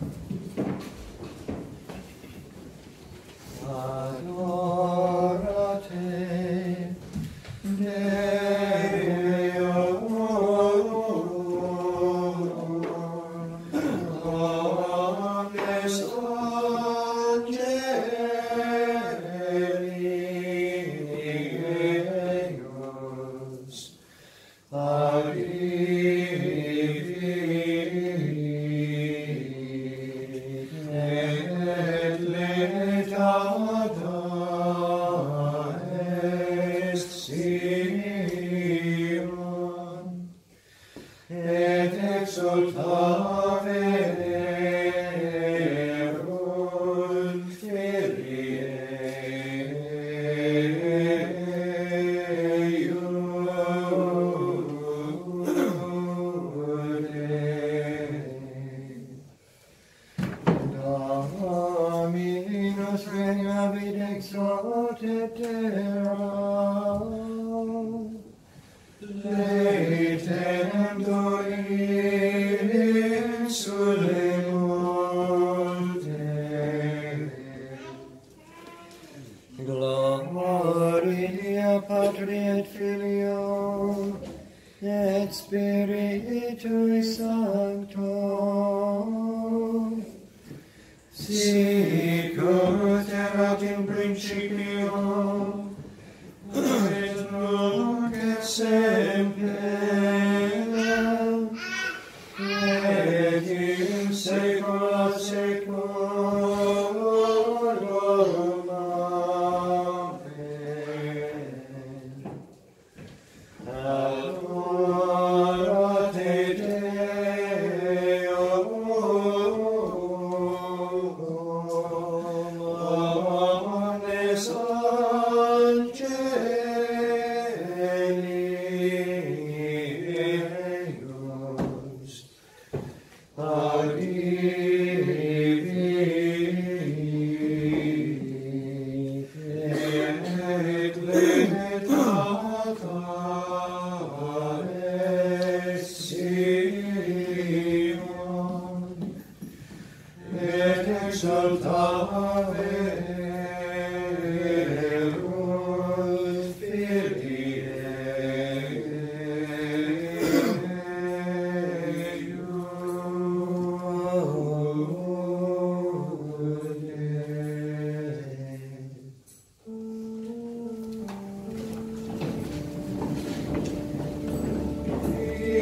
Yeah.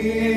Yeah.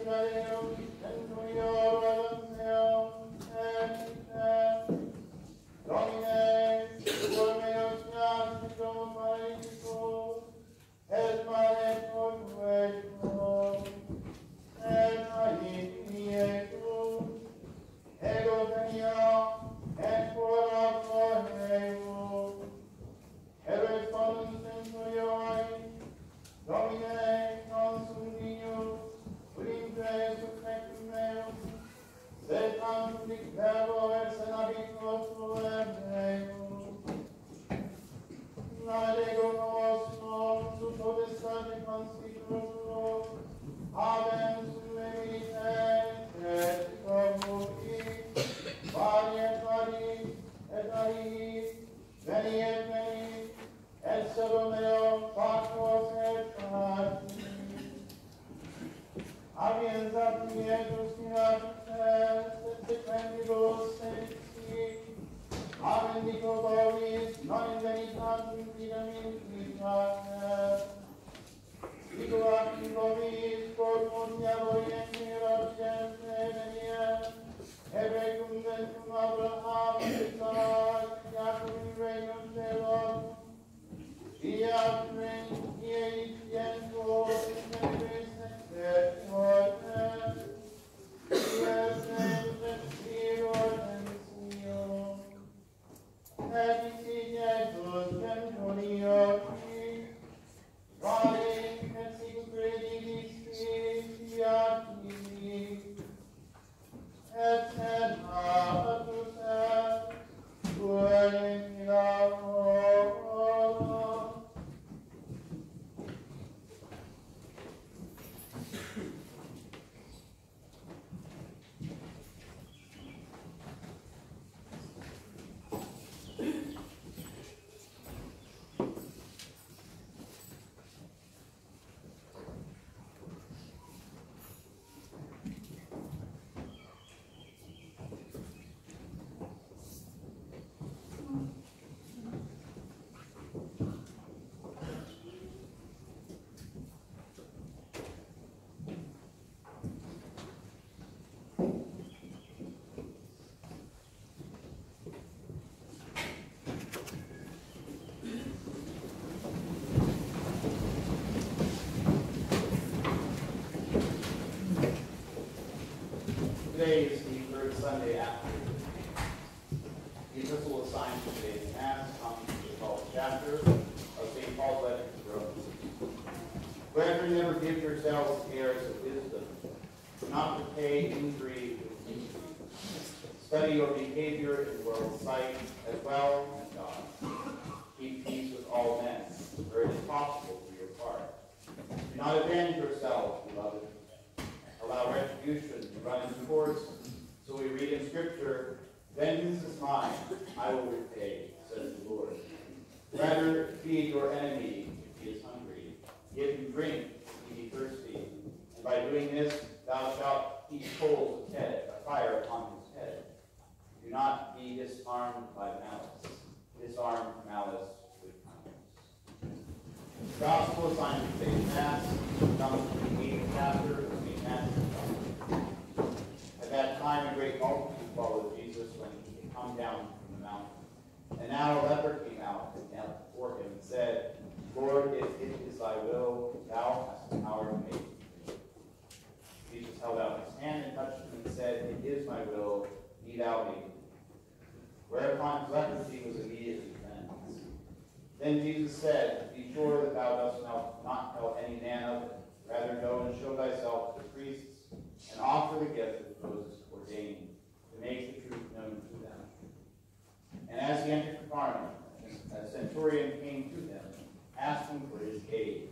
Israel, dentro. Today is the third Sunday after the epistle assigned to today's Mass comes from the twelfth chapter of St. Paul's letter to Romans. Brethren, never give yourselves airs of wisdom, not to pay injury with injury. Study your behavior in the world's sight as well as God. Keep peace with all men, where it is possible for your part. Do not avenge yourselves, beloved allow retribution its course. So we read in Scripture, Vengeance is mine, I will repay, says the Lord. Rather feed your enemy if he is hungry. Give him drink if he be thirsty. And by doing this, thou shalt heap coals of head, a fire upon his head. Do not be disarmed by malice. Disarm malice with kindness. Gospel assigned to today's Mass comes from the eighth chapter of St. Matthew. At that time, a great multitude followed Jesus when he had come down from the mountain. And now a leper came out and knelt before him and said, Lord, if it is thy will, thou hast the power to make me clean." Jesus held out his hand and touched him and said, It is my will, be thou made clean." Whereupon his leprosy was immediately cleansed. Then Jesus said, Be sure that thou dost not tell any man of it. Rather go and show thyself to the priests, and offer the gift Moses ordained, to make the truth known to them. And as he entered Capernaum, a centurion came to him, asking for his aid.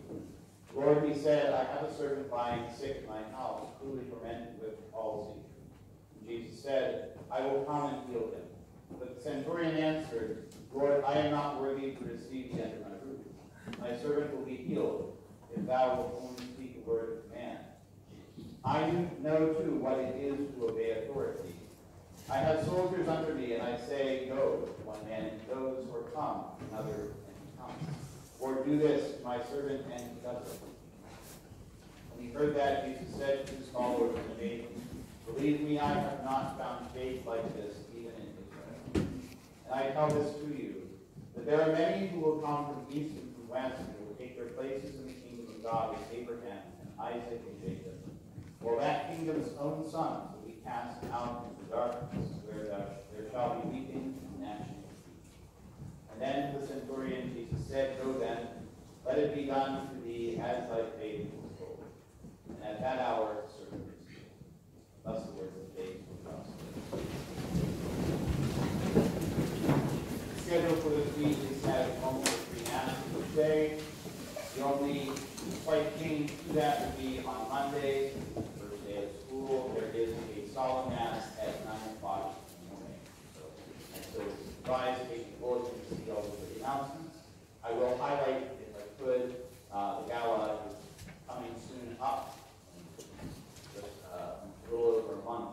Lord, he said, I have a servant lying sick in my house, cruelly tormented with palsy. And Jesus said, I will come and heal him. But the centurion answered, Lord, I am not worthy to receive thee under my roof. My servant will be healed if thou wilt only speak a word of command. I know too what it is to obey authority. I have soldiers under me, and I say, Go one man, goes, or come another, and comes. Or do this my servant, and he does it. When he heard that, Jesus said to his followers the Believe me, I have not found faith like this, even in Israel. And I tell this to you, that there are many who will come from east and from west, and will take their places in the kingdom of God with Abraham and Isaac and Jacob. While that kingdom's own sons will be cast out into darkness, where there, shall be weeping and gnashing. And then to the centurion Jesus said, Go then, let it be done to thee as thy faith was told. And at that hour was. Thus the words of faith from the schedule for this week is home for three masses each day. The only slight change to that would be on Monday, first day of school, there is a solemn mass at nine o'clock in the morning. So, so advise taking bulletin see all the announcements. I will highlight, if I could, uh, the gala is coming soon up, just uh, a little over a month.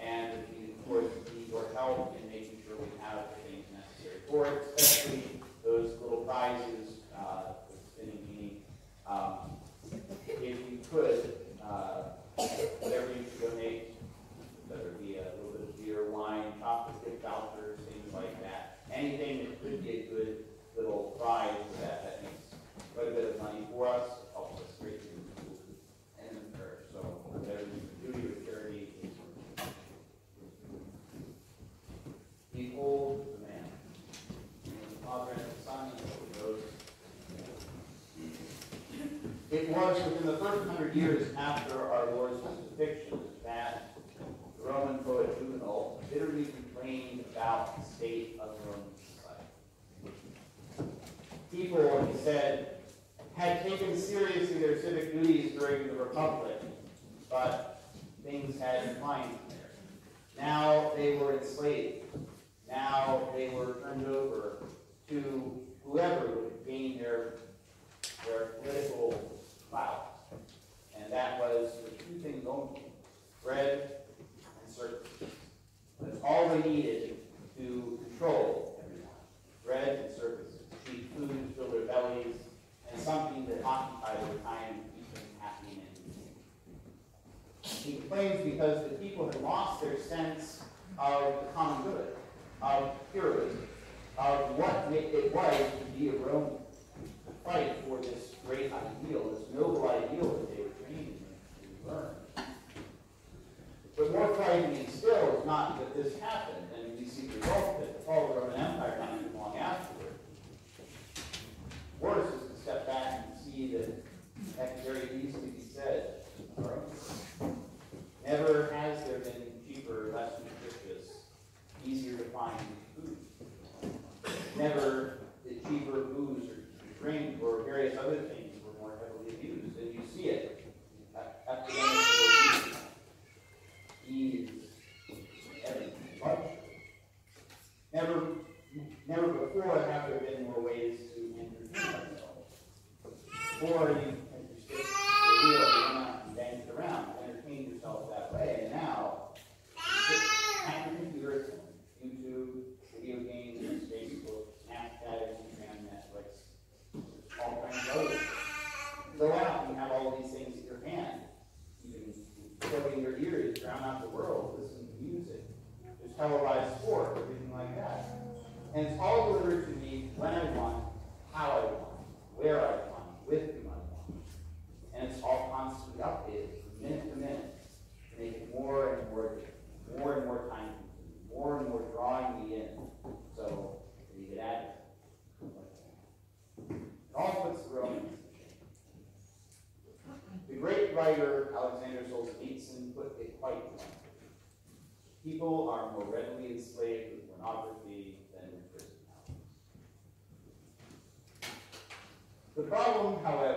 And we, of course, need your help in making sure we have the things necessary for it, especially those little prizes, uh, the spinning bee. Um, if you could, uh, whatever you donate, whether it be a little bit of beer, wine, chocolate vouchers, things like that. anything that could be a good little prize for that, that makes quite a bit of money for us, helps us greatly and church. So whatever you can do your charity is Behold the man. In the name of the Father and the Son and the Holy Ghost. It was within the first hundred years after our Lord's crucifixion that the Roman poet Juvenal bitterly complained about the state of Roman society. People, he said, had taken seriously their civic duties during the Republic, but things had declined there. Now they were enslaved. Now they were turned over to whoever would gain their, their political clout. And that was the two things only, bread and services. That's all they needed to control everyone. Bread and services, cheap food fill their bellies, and something that occupied their time and keep them happy and entertained. He complains because the people had lost their sense of the common good, of purity, of what it was to be a Roman, fight for this great ideal, this noble ideal that they were trained to learn. But more frightening still is not that this happened, and we see the result of it, the fall of the Roman Empire not too long afterward. Worse is to step back and see that that can very easily be said. Never has there been cheaper, less nutritious, easier to find food. Never did cheaper booze or drink or various other things were more heavily abused, and you see it the of the ease, everything. Never, never before have there been more ways to entertain ourselves. Before you stick the wheel run out and bang around, entertain yourself that way, and now you sit at computer YouTube, video games, Facebook, Snapchat, Instagram, Netflix, all kinds of others. Go out and have all these things at your hand. You can plug in your ears, drown out the world, listen to music. There's televised sport, everything like that. And it's all delivered to me when I want, how I want, where I want, with whom I want. And it's all constantly updated from minute to minute to make it more and more, more and more time consuming, more and more drawing me in. So that you get at it. It all puts the Romans to shame. The great writer Alexander Solzhenitsyn put it quite bluntly. People are more readily enslaved with pornography than with prison houses. The however,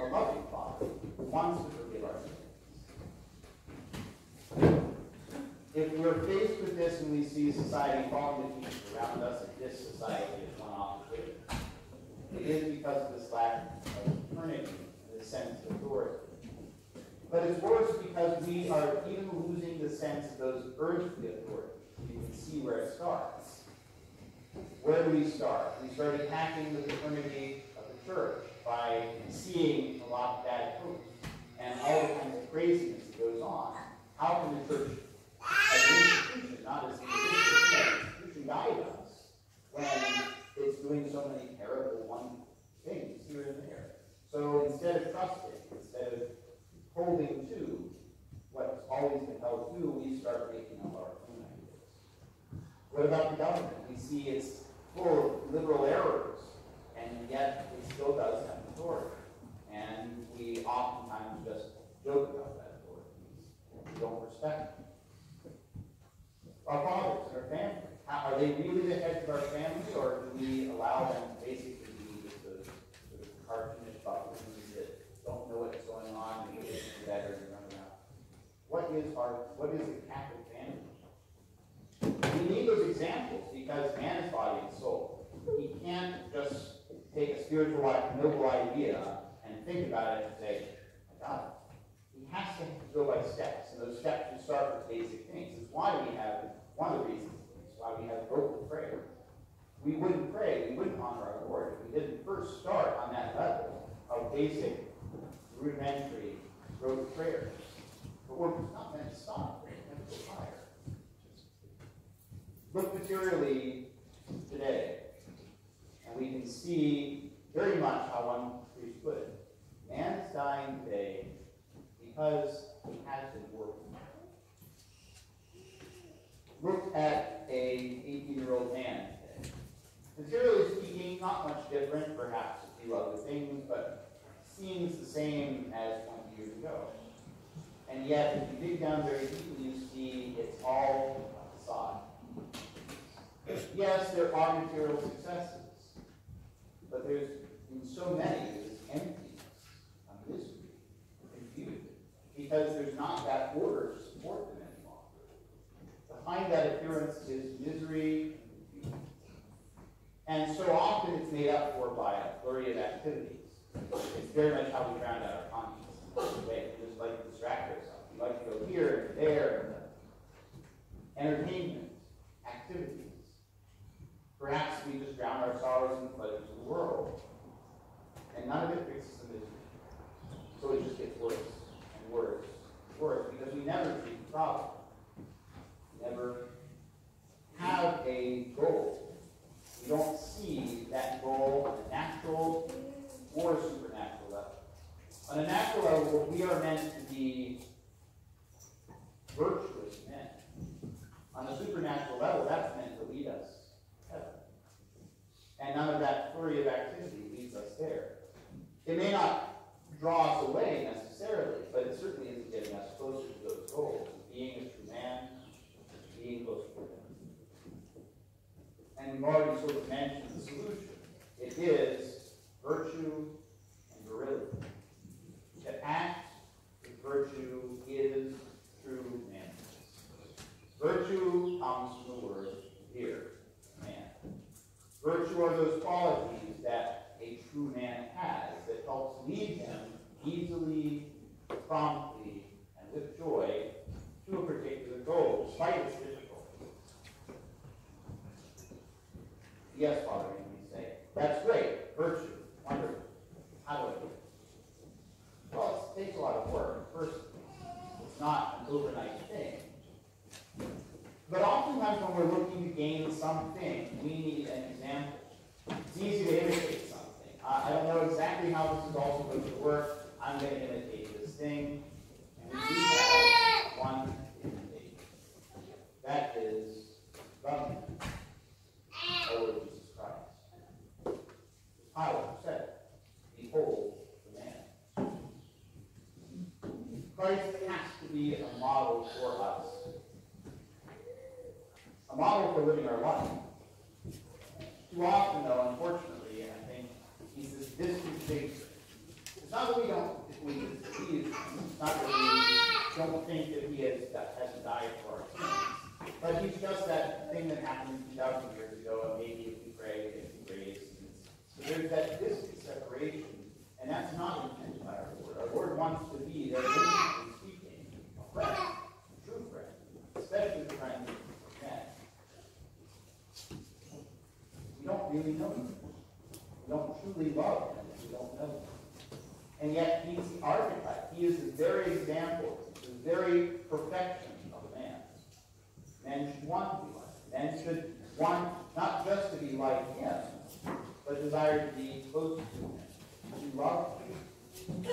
a loving Father who wants to forgive our sins. If we're faced with this and we see society falling to pieces around us, and this society is one opposite, it is because of this lack of eternity, this sense of authority. But it's worse because we are even losing the sense of those earthly authorities. You can see where it starts. Where do we start? We start attacking the the church by seeing a lot of bad fruit and all the kinds of craziness that goes on. How can the church, as an institution, not as an institution, guide us when it's doing so many terrible one things here and there? So instead of trusting, instead of holding to what's always been held to, we start making up our own ideas. What about the government? We see it's full of liberal errors, and yet it still does have authority. And we oftentimes just joke about that authority. We don't respect it. Our fathers, and our family, how, are they really the heads of our family, or do we allow them to basically be just the, the cartoonish buffaloes that don't know what's going on and get better and run around? What is our, what is the Catholic family? We need those examples because man is body and soul. He can't just take a spiritual, life, noble idea and think about it and say, I got it. He has to go by steps, and those steps will start with basic things. It's why we have, one of the reasons, it's why we have vocal prayer. We wouldn't pray, we wouldn't honor our Lord if we didn't first start on that level of basic, rudimentary rote prayer. But we're not meant to stop, we're meant to go higher. Look materially today, we can see very much how one put it. Man is dying today because he has been working. Look at a 18-year-old man today. Materially speaking, not much different, perhaps a few other things, but seems the same as 20 years ago. And yet, if you dig down very deeply, you see it's all a facade. Yes, there are material successes, but there's in so many there's emptiness, a misery, confusion, because there's not that order to support them any longer. Behind that appearance is misery and confusion. And so often it's made up for by a flurry of activities. It's very much how we drown out our conscience. We just like to distract ourselves. We like to go here and there. Entertainment, activities. Perhaps we just drown our sorrows in the pleasures of the world. And none of it fixes the misery. So it just gets worse and worse and worse because we never treat the problem. We never have a goal. We don't see that goal on a natural or a supernatural level. On a natural level, we are meant to be virtuous men. On a supernatural level, that's meant to lead us to heaven. And none of that flurry of activity leads us there. It may not draw us away necessarily, but it certainly isn't getting us closer to those goals of being a true man, being closer to Him. And we've already sort of mentioned the solution. It is virtue and virility. To act with virtue is true manliness. Virtue comes from the word vir, man. Virtue are those qualities that a true man has that helps lead him easily, promptly, and with joy to a particular goal, despite its difficulty. Yes, Father, you say. That's great. Virtue. Wonderful. How do I do it? Well, it takes a lot of work. First, it's not an overnight thing. But oftentimes when we're looking to gain something, we need an example. It's easy to imitate something. Uh, I don't know exactly how this is all supposed to work. I'm going to imitate this thing. And we do have one to imitate. That is the man, our Lord Jesus Christ. Pilate said, Behold the man. Christ has to be a model for us. A model for living our life. Too often, though, unfortunately, I think he's this distant figure. It's not that we don't, if we displease him, it's not that we don't think that he has, that has died for our sins. But he's just that thing that happened 2,000 years ago, and maybe if we pray, if we grace. And so there's that distant separation, and that's not intended by our Lord. Our Lord wants to be there, intimately speaking, a friend, a true friend, especially a friend of men. We don't really know him. We don't truly love him if we don't know him. And yet he's the archetype. He is the very example, the very perfection of a man. Men should want to be like him. Men should want not just to be like him, but desire to be close to him, to love him.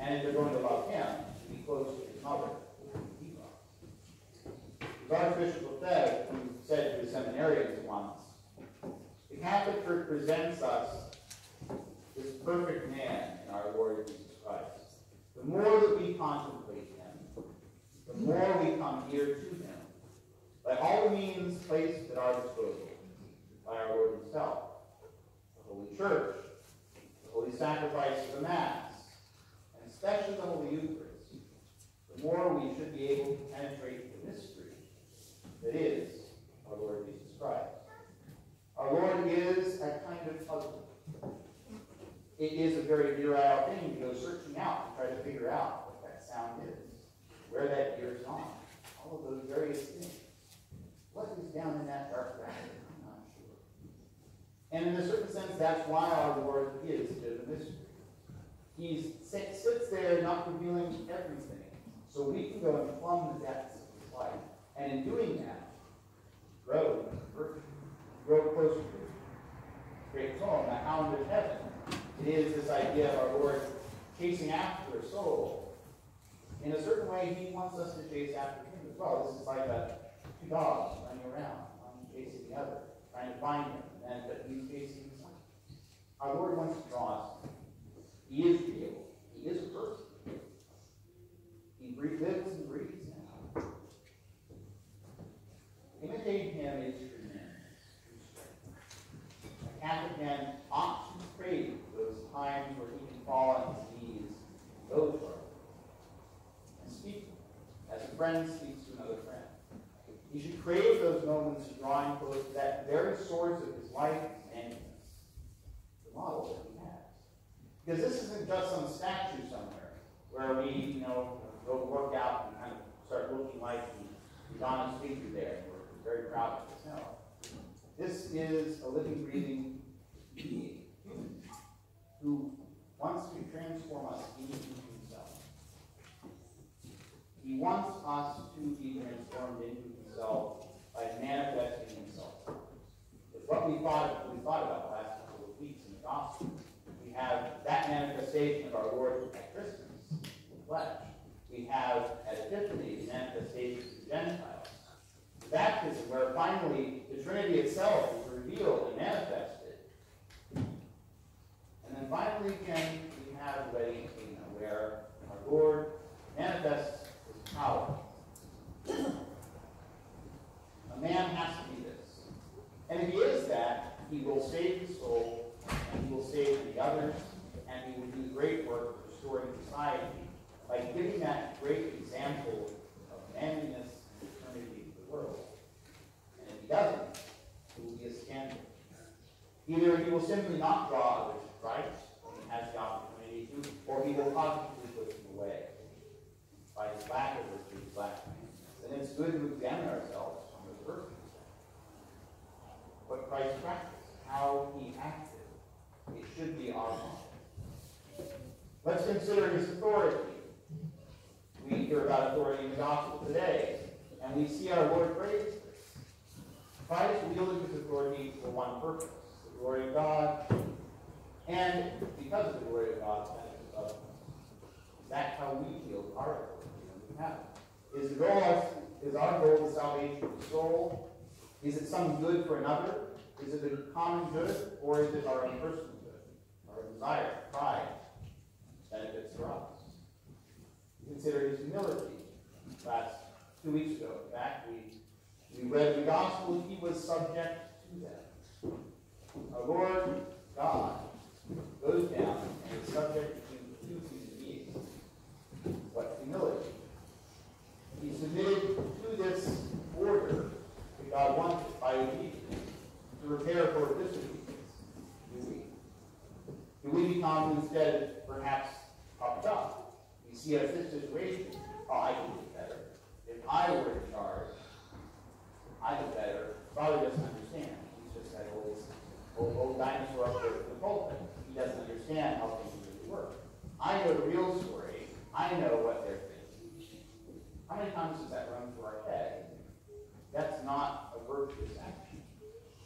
And if they're going to love him, to be close to his mother. As Archbishop Lefebvre, who said to the seminarians once, Church presents us this perfect man in our Lord Jesus Christ. The more that we contemplate him, the more we come near to him, by all the means placed at our disposal, by our Lord himself, the Holy Church, the Holy Sacrifice of the Mass, and especially the Holy Eucharist, the more we should be able to penetrate the mystery that is our Lord Jesus Christ. Our Lord is a kind of puzzle. It is a very virile thing to go searching out to try to figure out what that sound is, where that ear is on, all of those various things. What is down in that dark rabbit? I'm not sure. And in a certain sense, that's why our Lord is a bit of a mystery. He sits there not revealing everything, so we can go and plumb the depths of his life. And in doing that, grow in virtue, grow closer to. Great poem, The Hound of Heaven, It is this idea of our Lord chasing after a soul. In a certain way, he wants us to chase after him as well. This is like a, two dogs running around, one chasing the other, trying to find him, and but he's chasing his. Our Lord wants to draw us. He is real. He is a person. He lives and breathes now. Imitate him is true Catholic man ought to crave those times where he can fall on his knees, and go to our and speak as a friend speaks to another friend. He should crave those moments of drawing close to that very source of his life and the model that he has. Because this isn't just some statue somewhere where we, you know, go work out and kind of start looking like the Madonna's figure there. and We're very proud of. No. This is a living, breathing being, who wants to transform us into himself. He wants us to be transformed into himself by manifesting himself. It's what we thought, we thought about the last couple of weeks in the gospel. We have that manifestation of our Lord at Christmas, in flesh. We have at Epiphany the manifestation of the Gentiles. Baptism, where finally the Trinity itself is revealed and manifested. And then finally, again, we have the wedding Cana, where our Lord manifests his power. A man has to be this. And if he is that, he will save his soul, and he will save the others, and he will do great work restoring society by giving that great example of manliness and eternity to the world. And if he doesn't, it will be a scandal. Either he will simply not draw others to Christ when he has the opportunity to, or he will positively put them away by his lack of virtue, his lack of. And it's good to examine ourselves on those virtues. What Christ practiced, how he acted. It should be our model. Let's consider his authority. We hear about authority in the gospel today, and we see our Lord praise this. Christ wielded his authority for one purpose, the glory of God, and because of the glory of God, the others. That's how we wield our authority we have it. Is the goal is our goal the salvation of the soul? Is it some good for another? Is it a common good, or is it our own personal good? Our desire, pride, benefits for us. Consider his humility. Last two weeks ago, in fact, we, we read the gospel, he was subject to them. Our Lord God goes down and is subject to two human beings. What humility. He submitted to this order that God wanted by obedience to repair for disobedience. Do we? Do we become instead perhaps puffed up? We see a situation, oh, I can do better. If I were in charge, I do better. Father doesn't understand. He's just that old, old, old dinosaur up there in the pulpit. He doesn't understand how things really work. I know the real story. I know what they're thinking. How many times does that run through our head? That's not a virtuous action.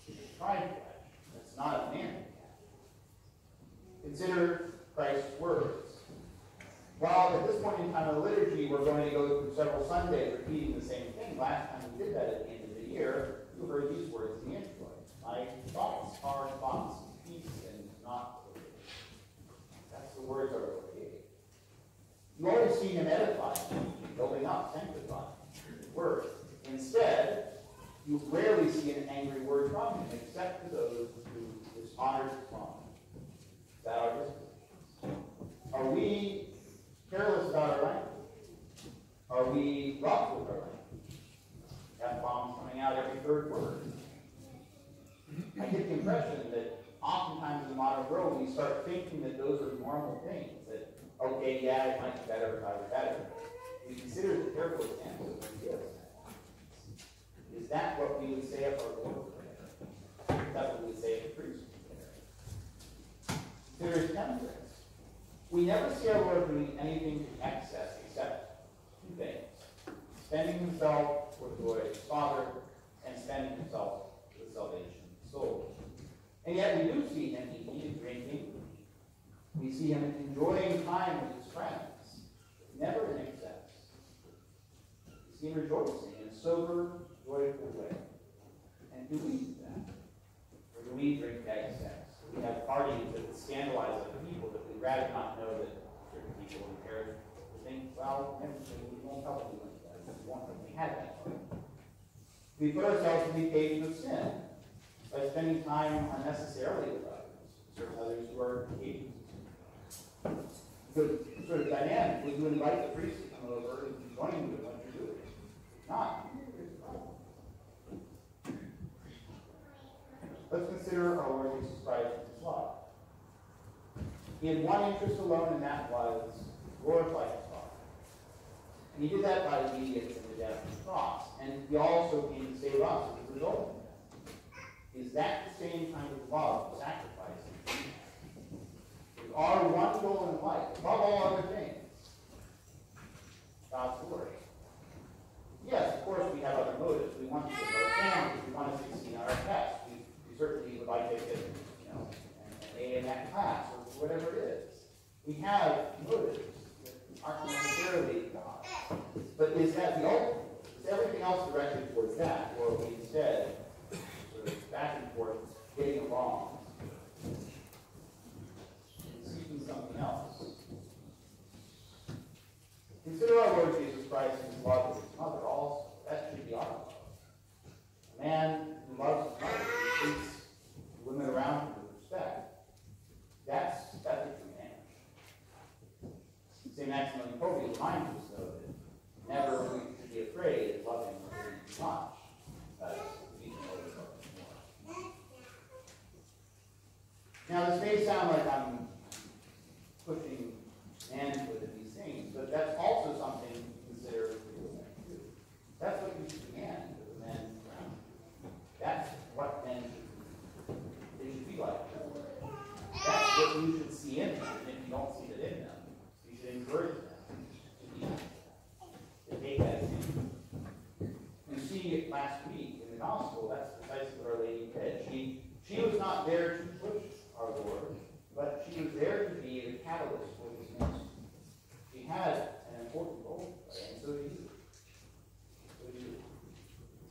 It's a prideful action. That's not a manly action. Consider Christ's words. While at this point in time of the liturgy, we're going to go through several Sundays repeating the same thing. Last time we did that at the end the you heard these words in the intro. My thoughts are thoughts of peace and not evil. That's the words Lord gave. You always see him edifying, building up, sanctifying his word. Instead, you rarely see an angry word from him, except to those who dishonor his. Is that disposition? Are we careless about our language? Are we rough with our language? Bombs coming out every third word. I get the impression that oftentimes in the modern world we start thinking that those are normal things. That okay, yeah, it might be better if I were better. We consider the careful example that we give. Is that what we would say of our Lord? Is that what we would say of the priest? There is temperance. We never see our Lord doing anything to excess except two things. Spending himself for the glory of his Father and spending himself for the salvation of the soul. And yet we do see him eating and drinking, We see him enjoying time with his friends, never in excess. We see him rejoicing in a sober, joyful way. And do we do that? Or do we drink that excess? We have parties that scandalize other people that we'd rather not know that certain people in the parish think, well, we won't help you with that. We won't we had that party. We the occasion of sin by spending time unnecessarily with others, certain others who are occasions good sort of dynamic. Would you invite the priest to come over and join you in what you're doing? Not. Let's consider our Lord Jesus Christ and his love. He had one interest alone, and that was there to be the catalyst for his ministry. She had an important role and so do you. So do you.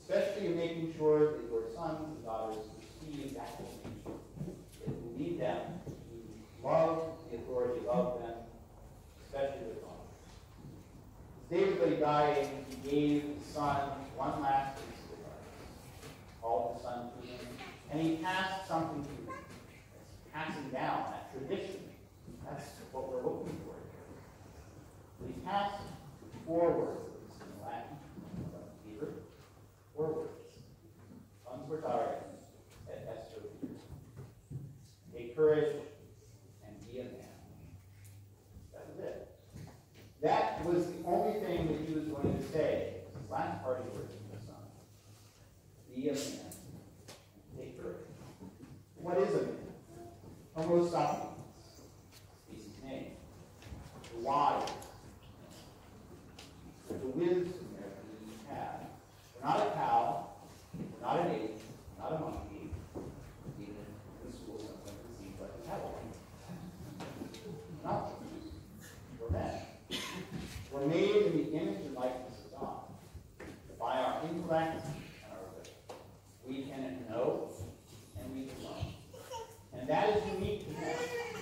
Especially in making sure that your sons and daughters receive that nature. It will lead them to love the authority of them, especially their father. David lay dying, he gave his son one last piece of advice, called the son to him, and he passed something to passing down that tradition. That's what we're looking for here. But he passed four words in Latin, Hebrew, four words. Confortare et esto Take courage and be a man. That was it. That was the only thing that he was going to say. Last words to his son. Be a man. Take courage. What is a man? Homo sapiens. Species name. The wise. The wisdom that we have. We're not a cow. We're not an ape. We're not a monkey. Even in school, sometimes it seems like a cattle. No. We're men. We're made in the image and likeness of God. By our intellect and our will. We can know and we can love. And that is unique to man.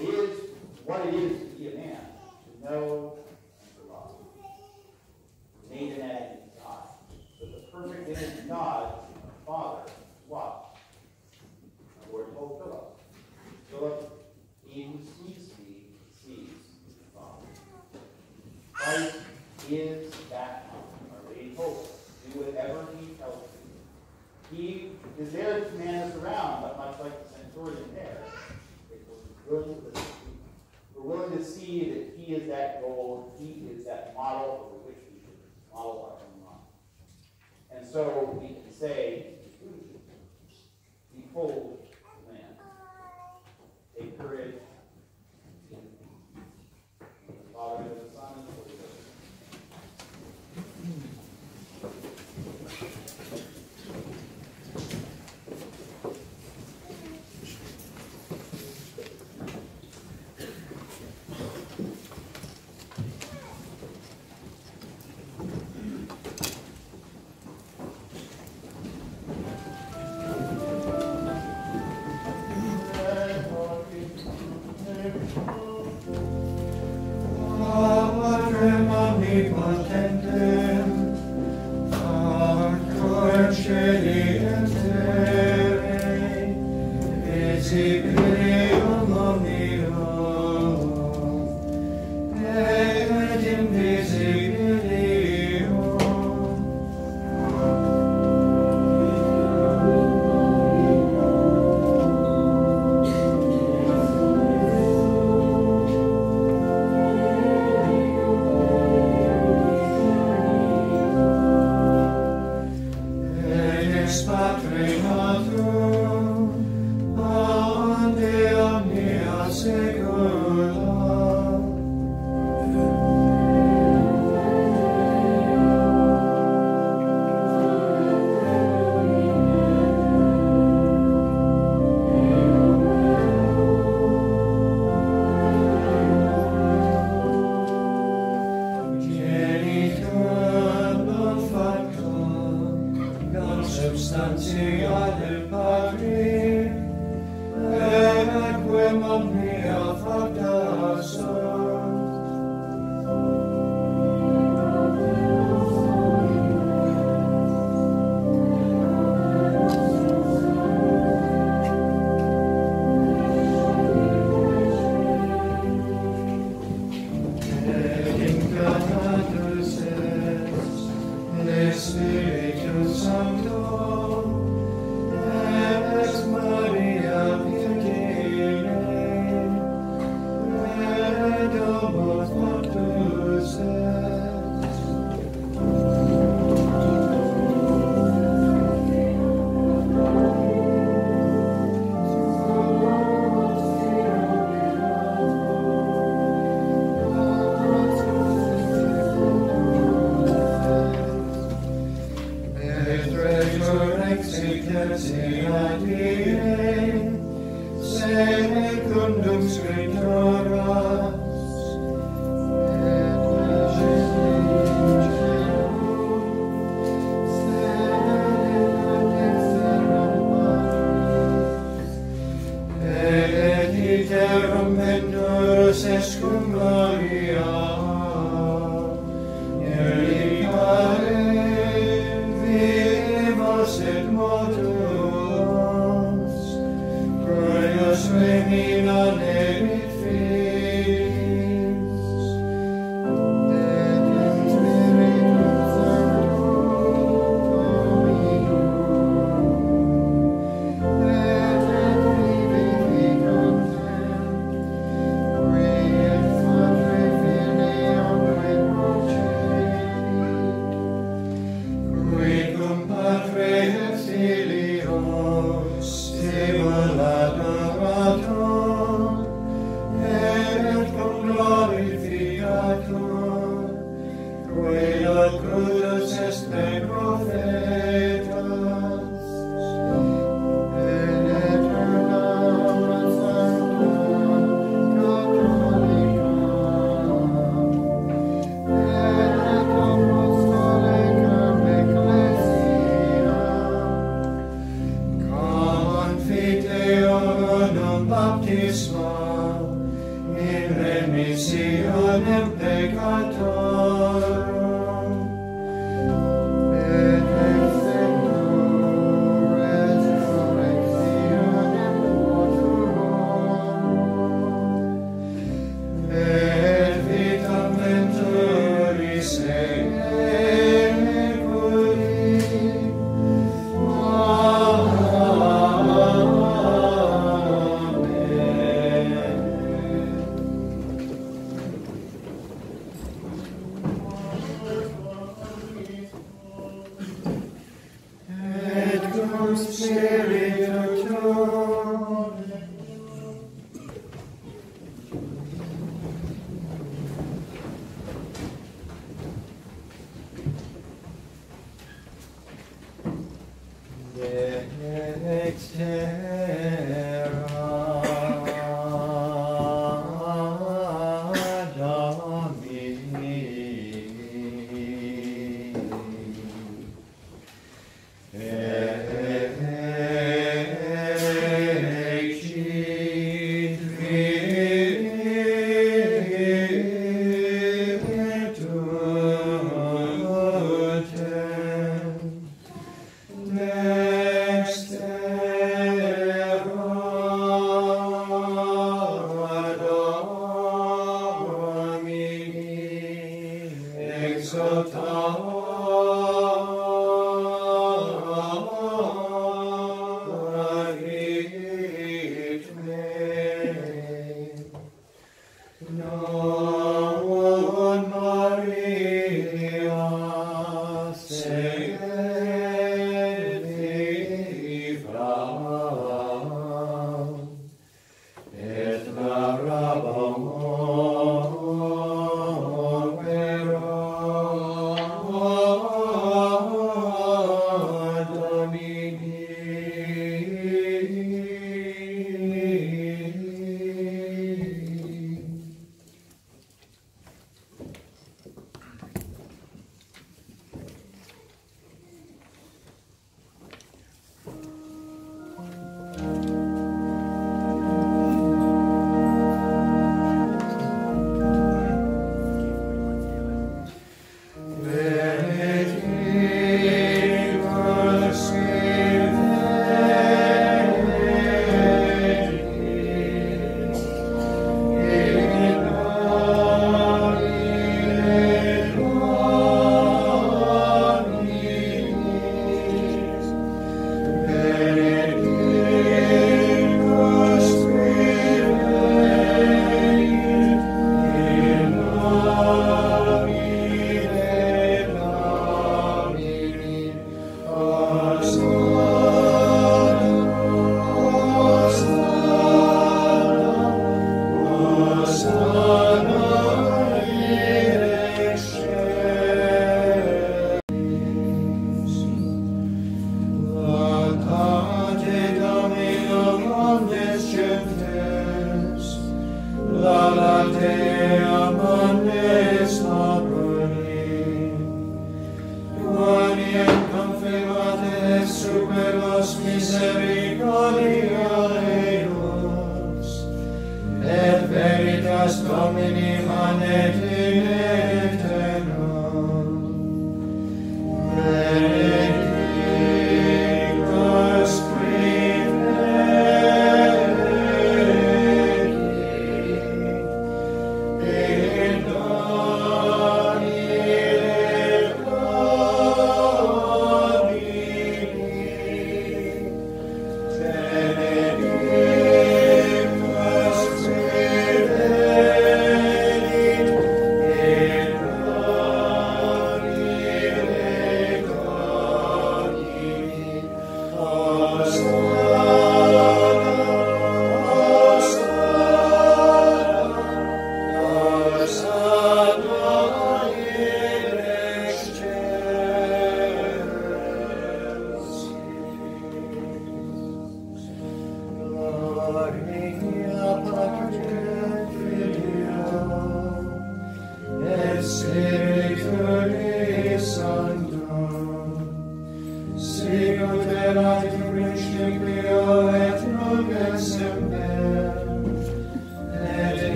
It is what it is to be a man, to know and to love. Made in that image of God. But the perfect image of God, our Father, is what? Our Lord told Philip. Philip, he who sees me sees the Father. Christ is that. Our Lady told. Do whatever he tells you. He is there to command us around, but much like the we're willing to see that he is that goal, he is that model over which we should model our own life. And so we can say, Behold the man. Take courage. The Father, the Son, Shri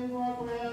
Sanctus,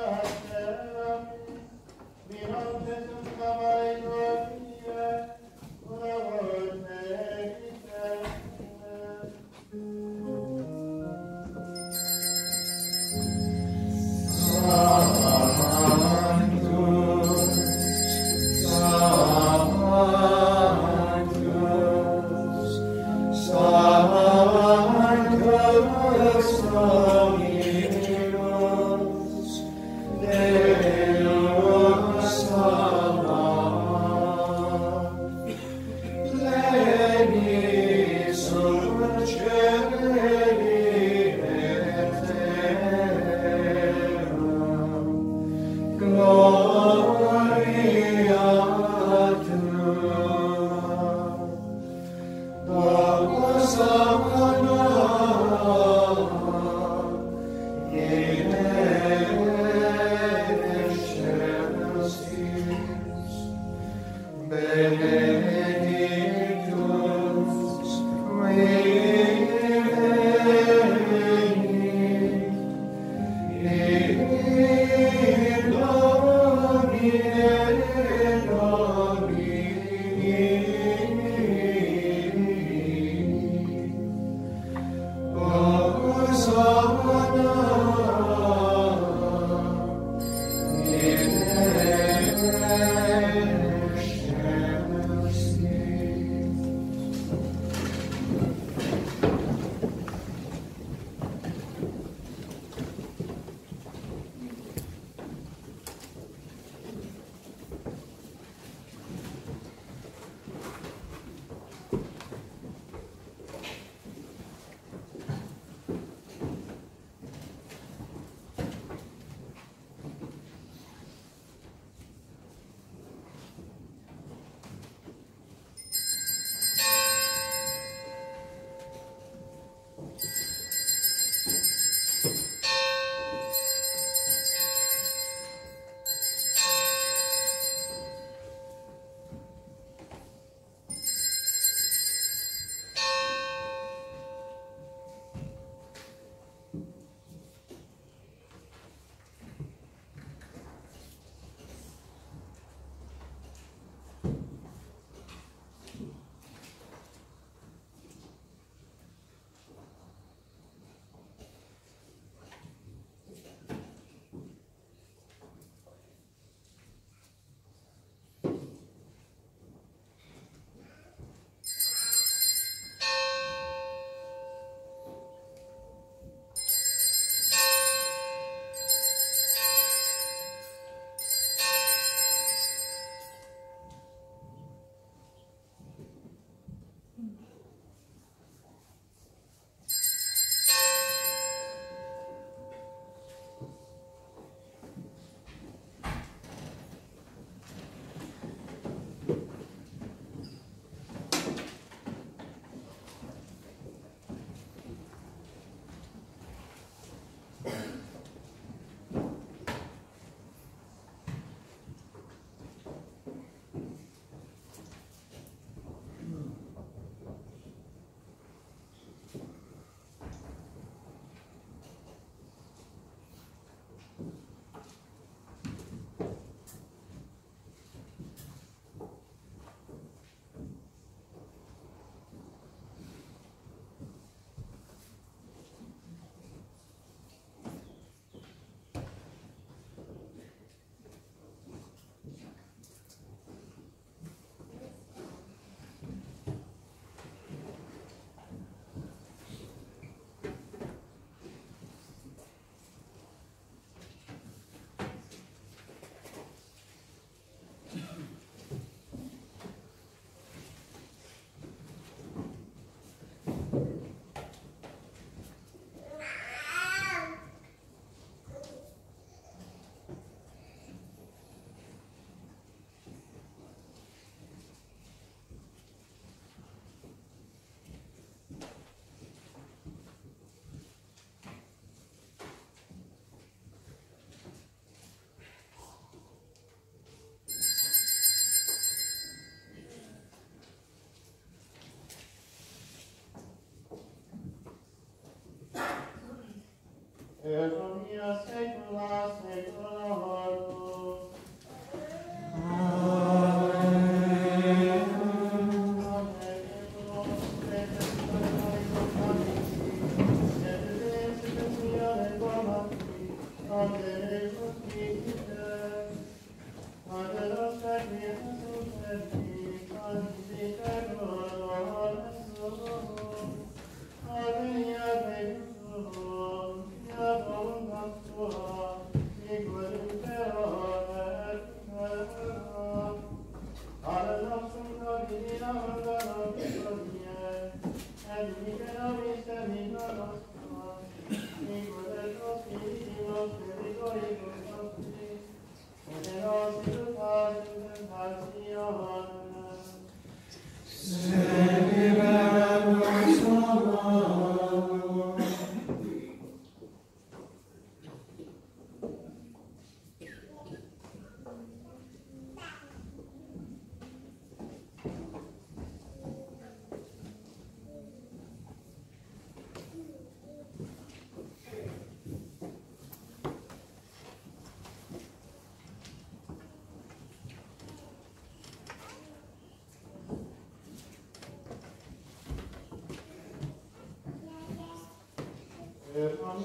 your sacred love, sacred love.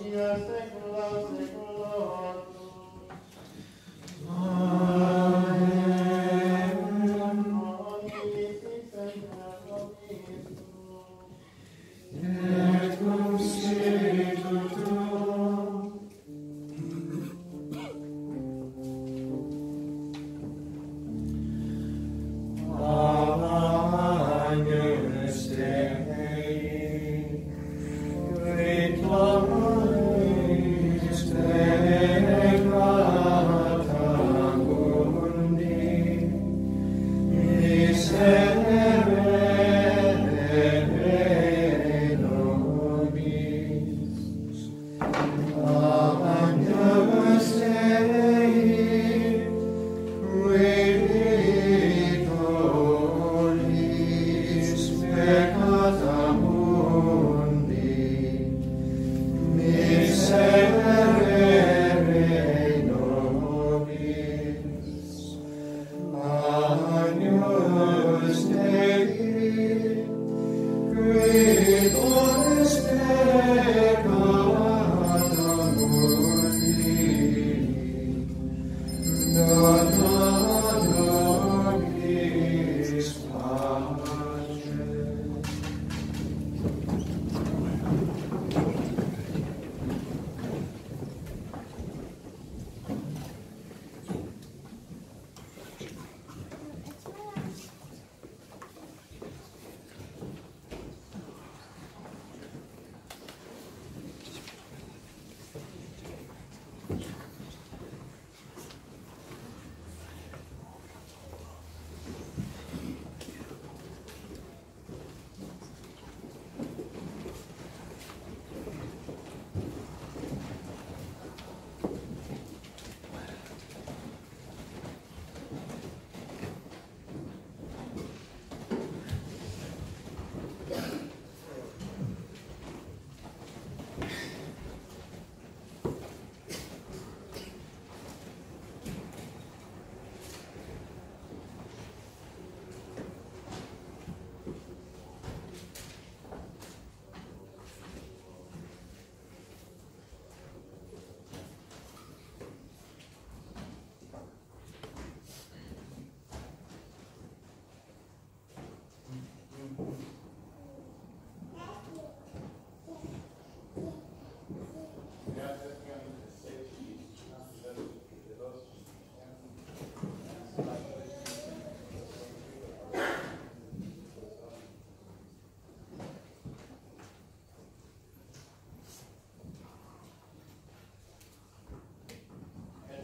years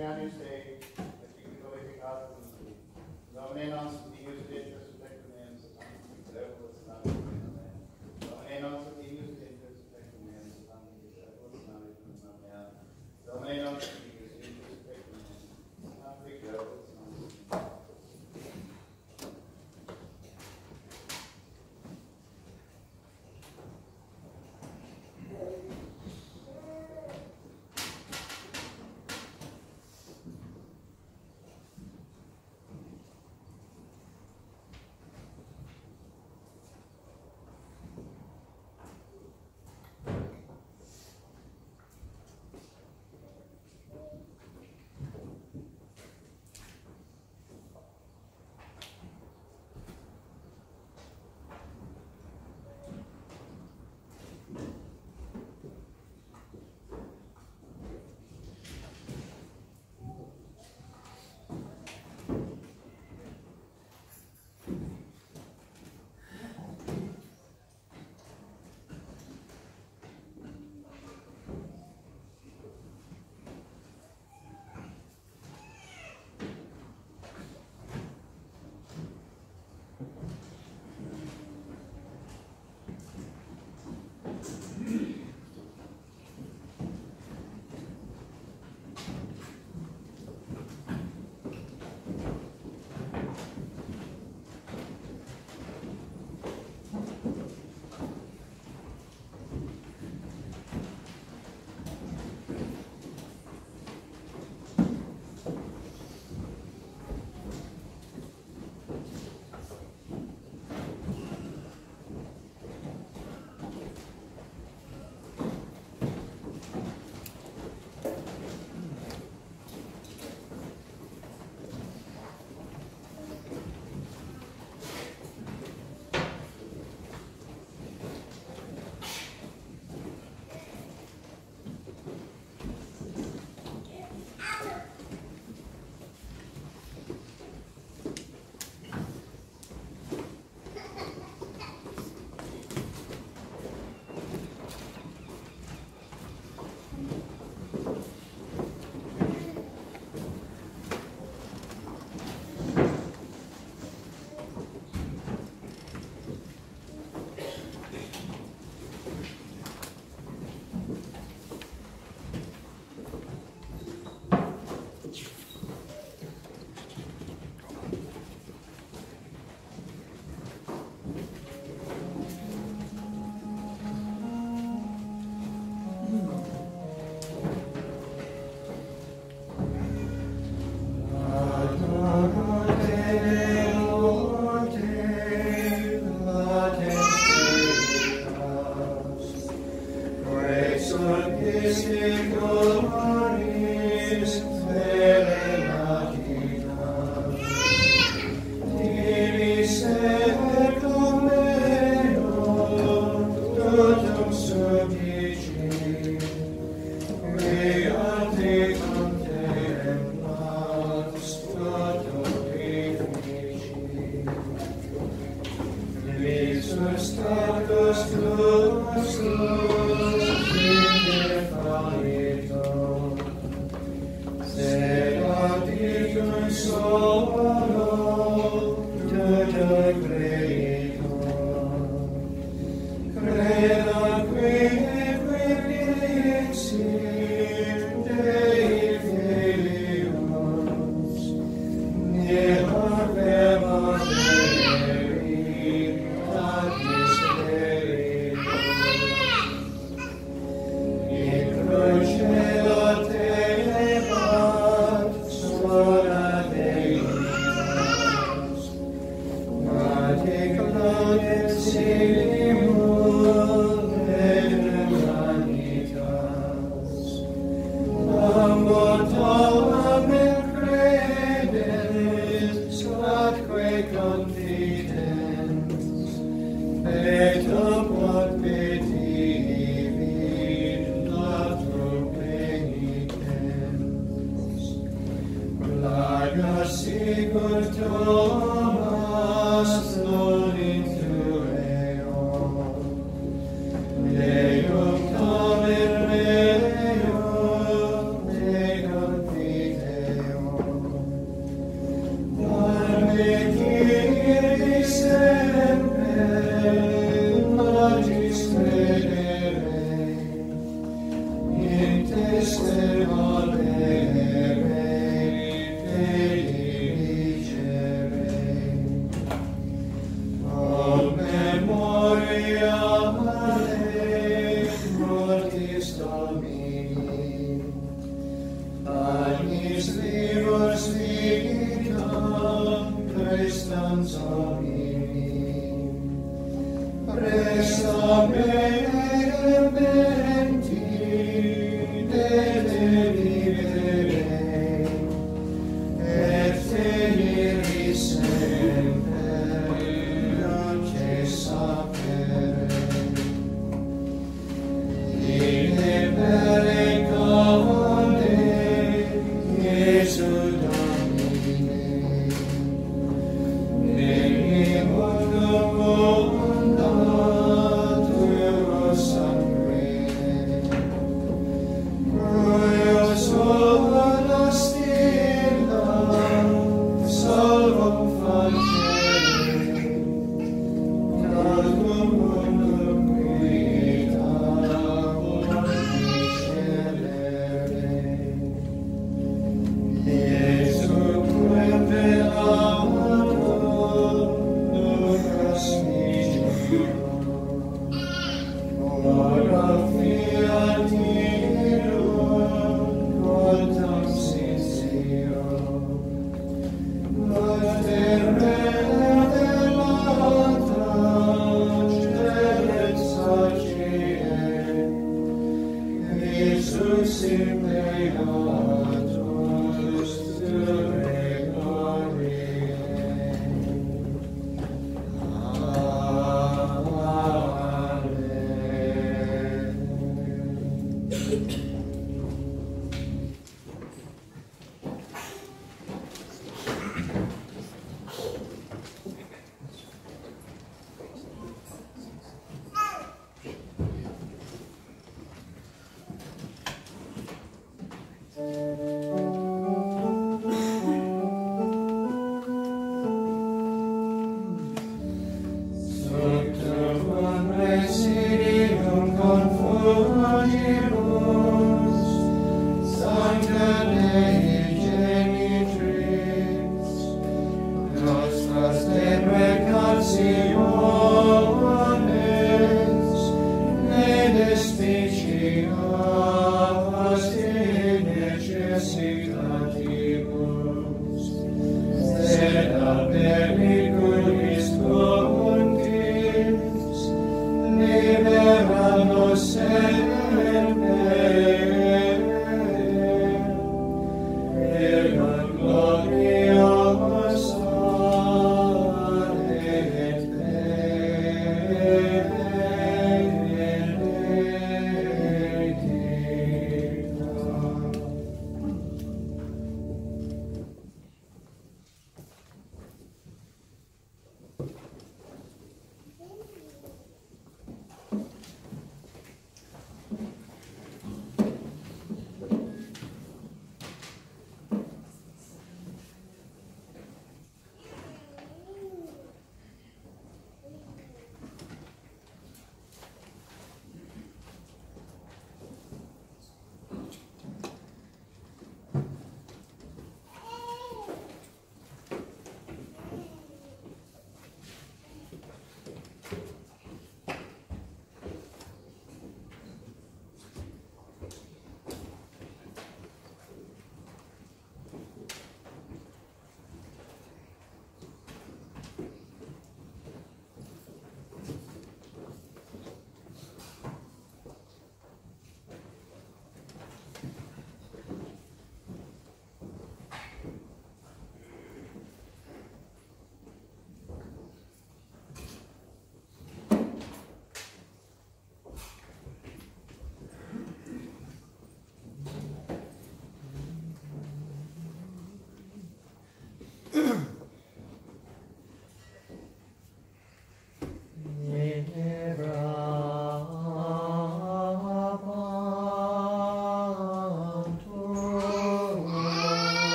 Can you say that you can do anything other than no man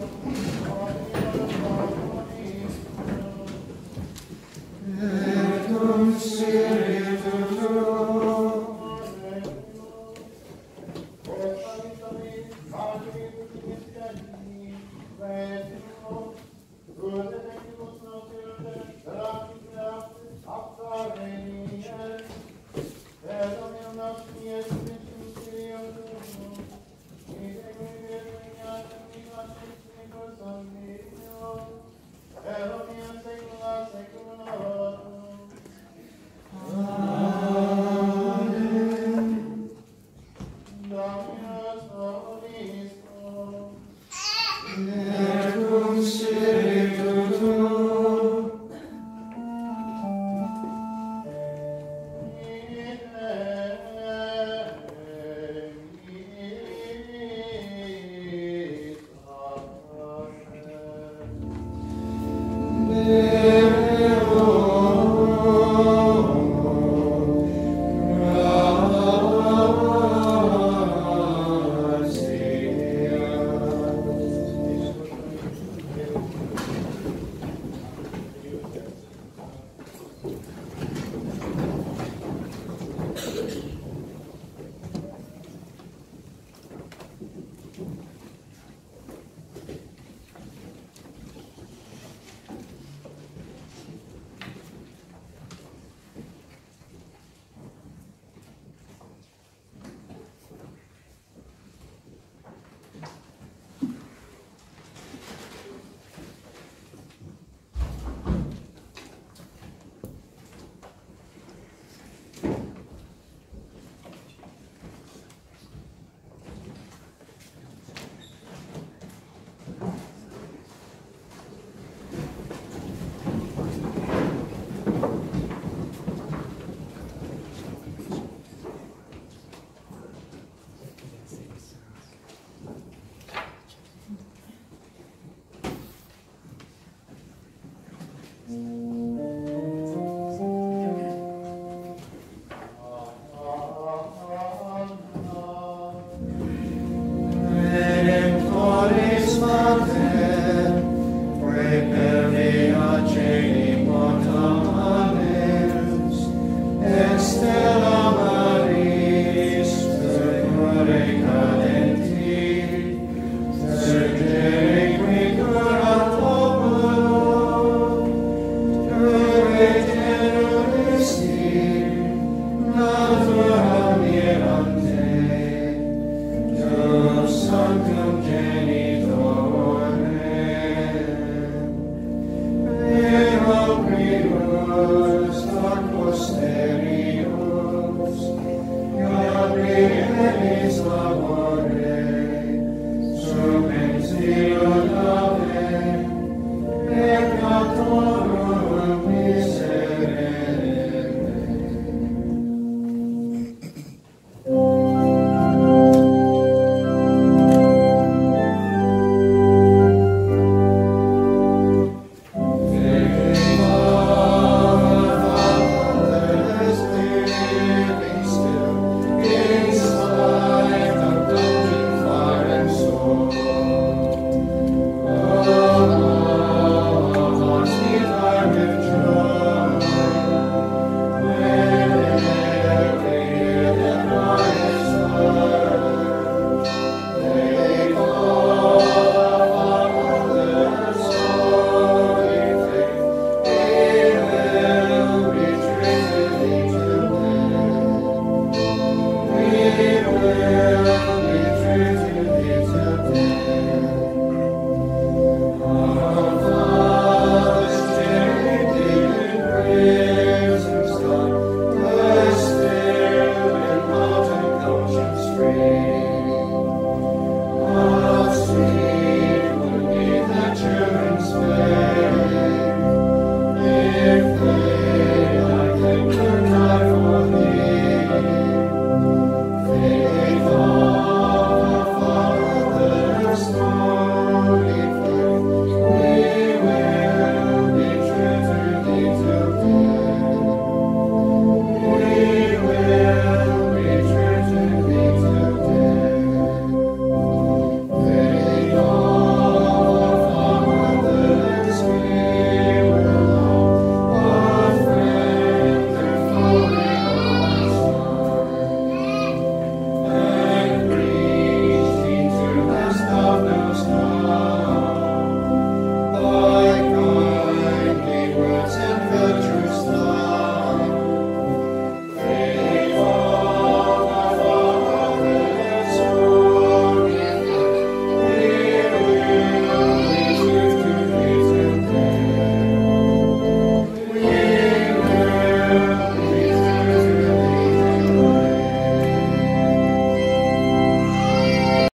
Deus.